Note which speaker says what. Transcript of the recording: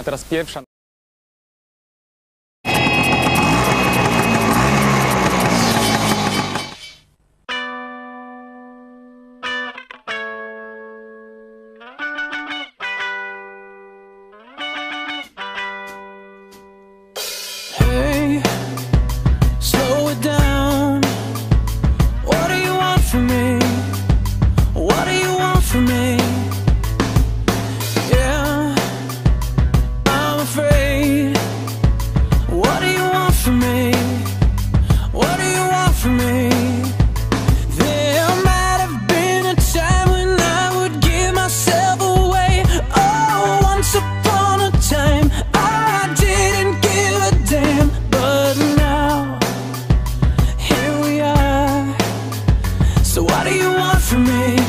Speaker 1: A teraz pierwsza
Speaker 2: for me. There might have been a time when I would give myself away. Oh, once upon a time I didn't give a damn. But now, here we are. So what do you want from me?